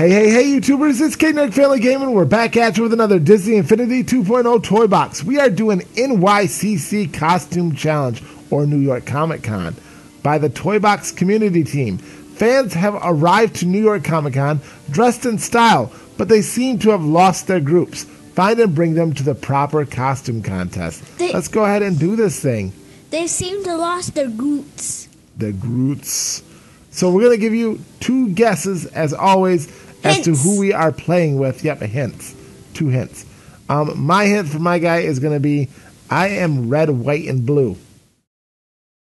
Hey, hey, hey, YouTubers, it's Kate Nerd Family Gaming. We're back at you with another Disney Infinity 2.0 toy box. We are doing NYCC Costume Challenge, or New York Comic Con, by the Toy Box community team. Fans have arrived to New York Comic Con dressed in style, but they seem to have lost their groups. Find and bring them to the proper costume contest. They- Let's go ahead and do this thing. They seem to lost their roots. the Groots. So we're gonna give you two guesses, as always, as to who we are playing with. Yep, hints. Two hints. Um, my hint for my guy is gonna be, I am red, white, and blue.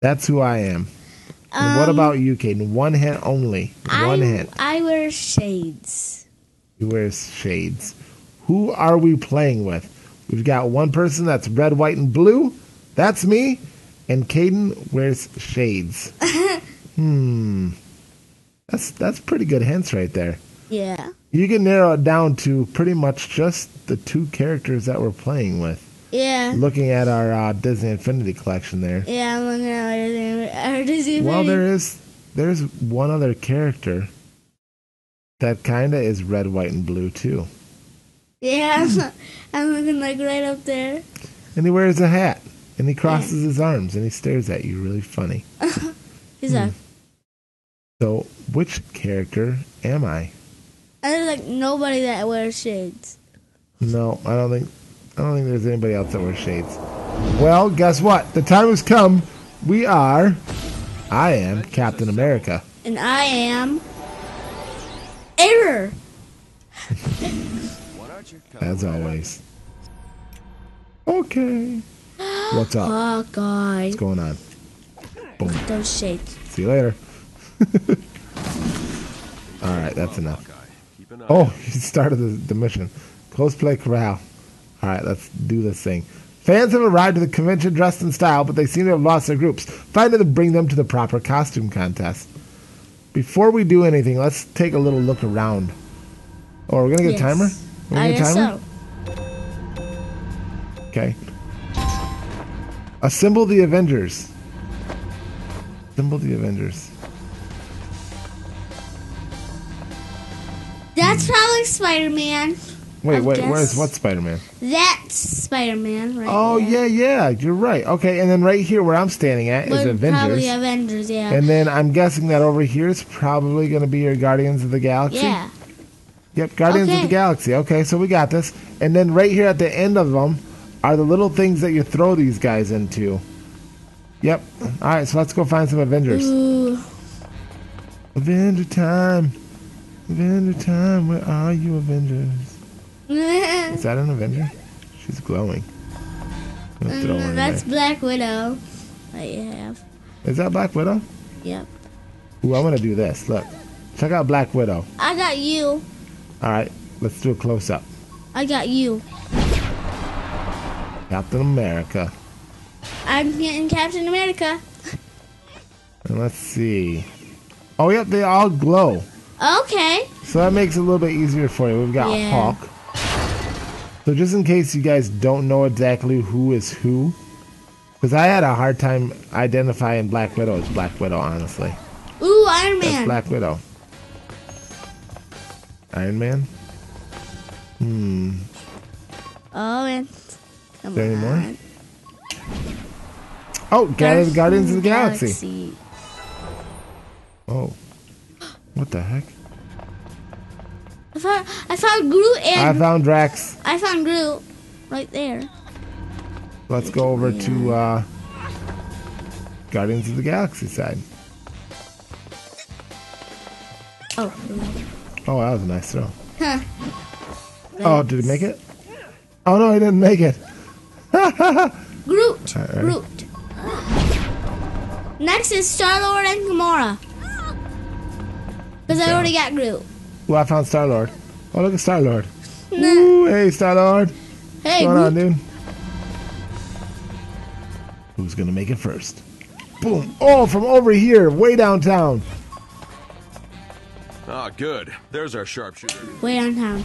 That's who I am. And what Um, about you, Caden? One hint only. One I, hint. I wear shades. He wears shades. Who are we playing with? We've got one person that's red, white, and blue. That's me. And Caden wears shades. hmm. That's that's pretty good hints right there. Yeah. You can narrow it down to pretty much just the two characters that we're playing with. Yeah. Looking at our uh, Disney Infinity collection there. Yeah, I'm looking at everything. everything- Well, there is there's one other character that kind of is red, white, and blue too. Yeah, I'm, I'm looking like right up there. And he wears a hat. And he crosses his arms and he stares at you really funny. He's Hmm. like, So, which character am I? And there's like nobody that wears shades. No, I don't think I don't think there's anybody else that wears shades. Well, guess what? The time has come. We are I am Captain America. And I am Error. As always. Okay. What's up? Oh, God. What's going on? Boom. Those shades. See you later. Alright, that's enough. Oh, he started the, the mission. Close play corral. Alright, let's do this thing. Fans have arrived to the convention dressed in style, but they seem to have lost their groups. Find them to bring them to the proper costume contest. Before we do anything, let's take a little look around. Oh, we're gonna get a Yes. timer? We're I gonna get a guess timer? so. Okay. Assemble the Avengers. Assemble the Avengers. That's probably Spider Man. Wait, I wait, guess- where's what Spider Man? That's Spider Man, right? Oh there. yeah, yeah, you're right. Okay, and then right here where I'm standing at is Avengers. Probably Avengers, yeah. And then I'm guessing that over here is probably going to be your Guardians of the Galaxy. yeah. Yep, Guardians of the Galaxy. Okay, so we got this. And then right here at the end of them are the little things that you throw these guys into. Yep. All right, so let's go find some Avengers. Ooh. Avenger time. Avenger time. Where are you, Avengers? Is that an Avenger? She's glowing. I'm gonna throw her in Mm, That's. Black Widow you have. Is that Black Widow? Yep. Ooh, I'm gonna do this. Look, check out Black Widow. I got you. All right, let's do a close up. I got you. Captain America. I'm getting Captain America. And let's see. Oh, yep, they all glow. Okay. So that makes it a little bit easier for you. We've got Yeah. Hawk. So just in case you guys don't know exactly who is who, because I had a hard time identifying Black Widow as Black Widow, honestly. Ooh, Iron That's Man. Black Widow. Iron Man? Hmm. Oh, and come Is there any more? Oh, Guardians, Guardians of the Galaxy. Galaxy. Oh. What the heck? I found, I found Groot I found Drax. I found Groot right there. Let's go over to uh, Guardians of the Galaxy side. Oh. Oh, that was a nice throw. Huh. Oh, did he make it? Oh no, he didn't make it. Groot. Ready? Groot. Next is Star Lord and Gamora. Because I already got Groot. Well, I found Star Lord. Oh, look at Star Lord. Nah. Ooh, hey, Star Lord. Hey, What's going on, dude? Who's gonna make it first? Boom! Oh, from over here, way downtown. Ah, good. There's our sharpshooter. Way downtown.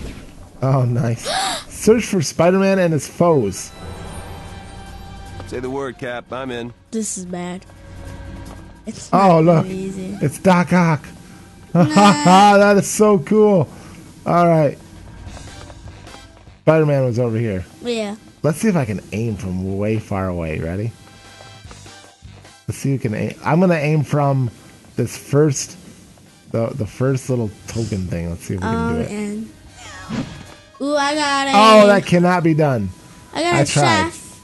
Oh, nice. Search for Spider-Man and his foes. Say the word, Cap. I'm in. This is bad. It's Oh, not look. Easy. It's Doc Ock. Ha ha ha! That is so cool. All right. Spider Man was over here. Yeah. Let's see if I can aim from way far away. Ready? Let's see who can aim. I'm gonna aim from this first, the the first little token thing. Let's see if we can Um, do it. and ooh, I got it. Oh, that cannot be done. I got I tried. chef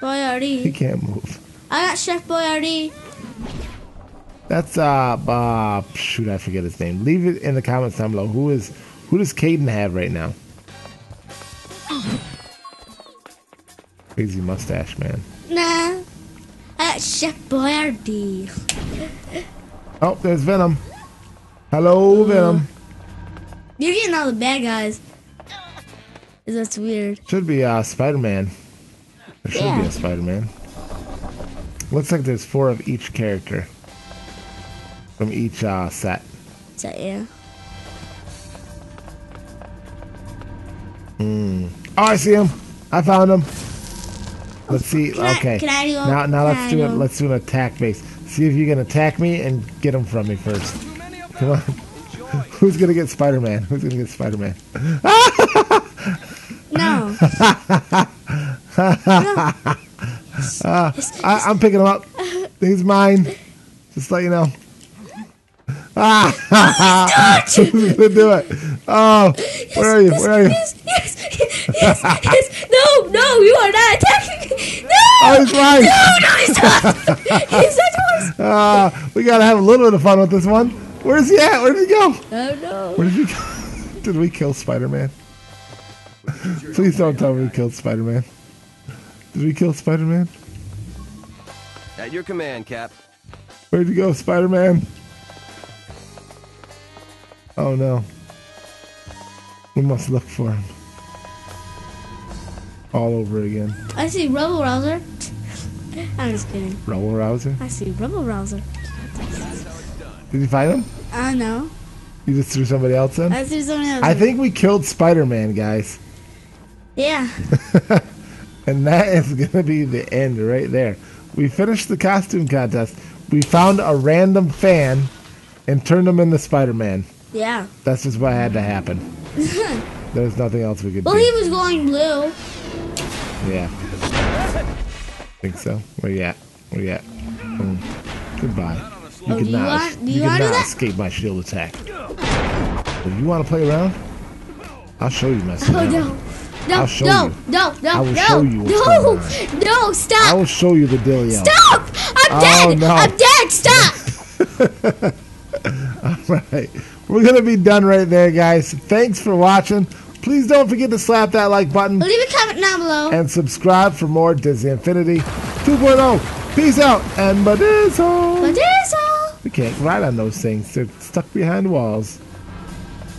He Boyardee. can't move. I got Chef Boyardee. That's uh, uh shoot, I forget his name. Leave it in the comments down below. Who is who does Caden have right now? Crazy mustache man. Nah. I got Chef Boyardee. Oh, there's Venom. Hello, Venom. You're getting all the bad guys. That's weird. Should be uh Spider Man. There should be a Spider Man. Looks like there's four of each character from each uh, set. So yeah. Oh, I see him. I found him. Let's see. Can I- okay. can I go? Now, now let's I do it. Let's do an attack base. See if you can attack me and get him from me first. Come on. Who's gonna get Spider-Man? Who's gonna get Spider-Man? No. I, I'm picking him up. He's mine. Just let you know. Ah! Who's gonna do it? Oh, where are you? Where are you? yes, yes, yes, yes. No, no, you are not attacking me. No. Oh, he's mine. No, no, he's not. he's not yours. Ah, we gotta have a little bit of fun with this one. Where's he at? Where did he go? Oh no. Where did we go? Did we kill Spider-Man? Please don't tell me we killed Spider-Man. Did we kill Spider-Man? At your command, Cap. Where'd you go, Spider-Man? Oh no. We must look for him. All over again. I see Rebel Rouser. I'm just kidding. Rebel Rouser? I see Rebel Rouser. Did you find him? Uh, I know. You just threw somebody else in? I see someone else. I think we killed Spider-Man, guys. Yeah. And that is going to be the end right there. We finished the costume contest. We found a random fan and turned him into Spider-Man. Yeah. That's just what had to happen. There's nothing else we could Well, do. he was going blue. Yeah. Think so. Where you at? Where you at? Mm. Goodbye. You Oh, do you cannot, want- do you cannot escape my shield attack. If you want to play around, I'll show you my Oh no. No, no, you. no, no, I will no, show you what's no, no, I will show you the dealio. stop! I'm Oh, dead, no. I'm dead, stop! right. We're going to be done right there, guys. Thanks for watching. Please don't forget to slap that like button Leave a comment down below. and subscribe for more Disney Infinity 2.0. Peace out and Badizzle. All. We can't ride on those things. They're stuck behind walls.